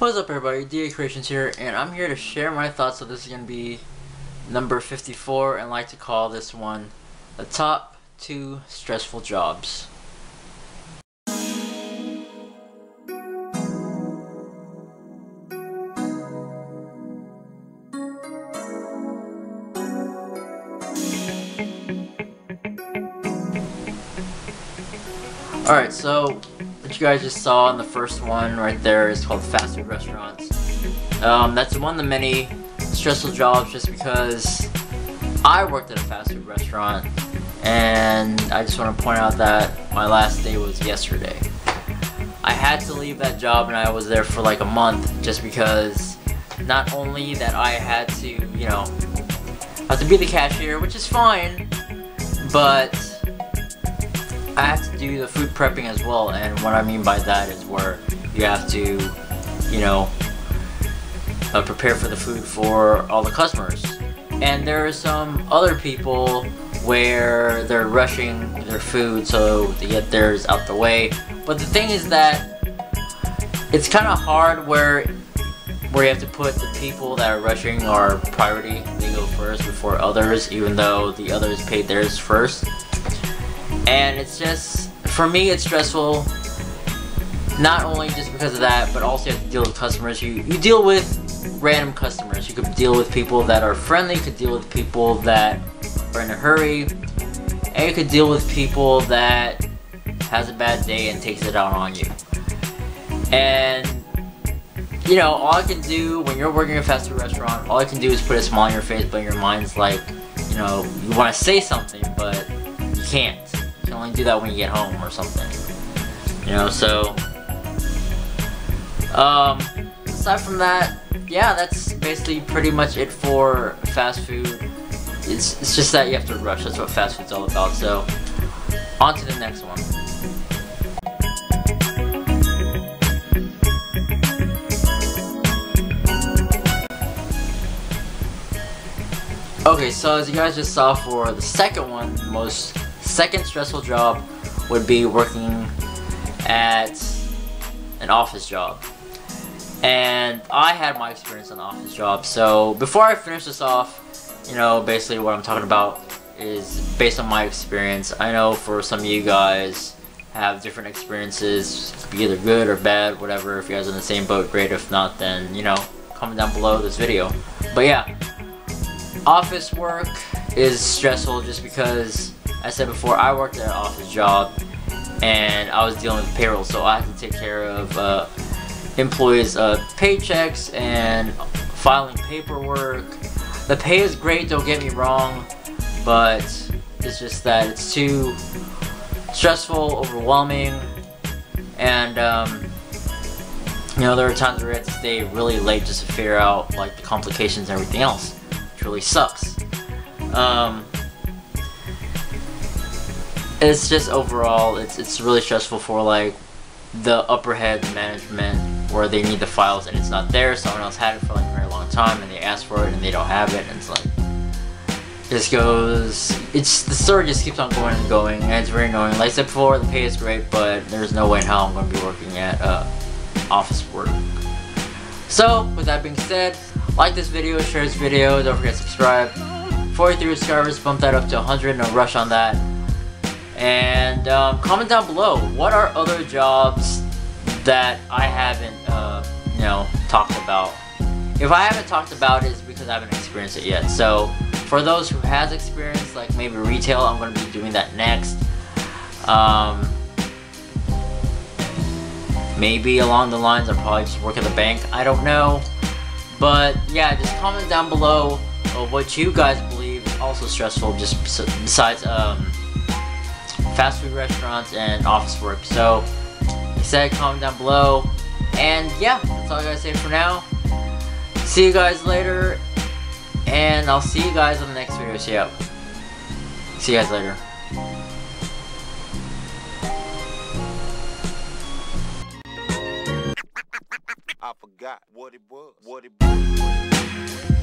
What's up everybody, DJ Kreashunz here, and I'm here to share my thoughts, so this is going to be number 54, and I like to call this one the top two stressful jobs. Alright, so what you guys just saw in the first one right there is called fast food restaurants. Um, that's one of the many stressful jobs just because I worked at a fast food restaurant and I just want to point out that my last day was yesterday. I had to leave that job and I was there for like a month just because not only that I had to, you know, I have to be the cashier, which is fine, but I have to do the food prepping as well, and what I mean by that is where you have to, you know, uh, prepare for the food for all the customers. And there are some other people where they're rushing their food so they get theirs out the way. But the thing is that it's kind of hard where where you have to put the people that are rushing are priority. They go first before others, even though the others paid theirs first and it's just for me it's stressful. Not only just because of that but also you have to deal with customers. You you deal with random customers. You could deal with people that are friendly. You could deal with people that are in a hurry. And you could deal with people that has a bad day and takes it out on you. And you know all I can do when you're working in a fast food restaurant all I can do is put a smile on your face but your mind's like you know you want to say something but you can't can only do that when you get home or something. You know, so... Um, aside from that, yeah, that's basically pretty much it for fast food. It's, it's just that you have to rush, that's what fast food's all about, so... On to the next one. Okay, so as you guys just saw for the second one, most second stressful job would be working at an office job. And I had my experience on office job. So before I finish this off, you know, basically what I'm talking about is based on my experience. I know for some of you guys have different experiences, be either good or bad, whatever. If you guys are in the same boat, great. If not, then, you know, comment down below this video. But yeah, office work is stressful just because I said before, I worked at an office job and I was dealing with payroll, so I had to take care of uh, employees' uh, paychecks and filing paperwork. The pay is great, don't get me wrong, but it's just that it's too stressful, overwhelming, and um, you know, there are times where I have to stay really late just to figure out like the complications and everything else, which really sucks. Um, it's just overall, it's it's really stressful for like the upper head management where they need the files and it's not there. Someone else had it for like a very long time and they ask for it and they don't have it and it's like just goes it's the story just keeps on going and going and it's very annoying. Like I said before, the pay is great, but there's no way in hell I'm gonna be working at uh, office work. So with that being said, like this video, share this video, don't forget to subscribe. 43 subscribers, bump that up to 100, no rush on that. And um, comment down below, what are other jobs that I haven't, uh, you know, talked about? If I haven't talked about it, it's because I haven't experienced it yet. So, for those who has experience, like maybe retail, I'm going to be doing that next. Um, maybe along the lines, I'll probably just work at the bank. I don't know. But, yeah, just comment down below what you guys believe is also stressful, just besides, um, fast food restaurants, and office work. So, said, comment down below. And yeah, that's all I gotta say for now. See you guys later. And I'll see you guys on the next video. See ya. See you guys later. I forgot what it was. What it was.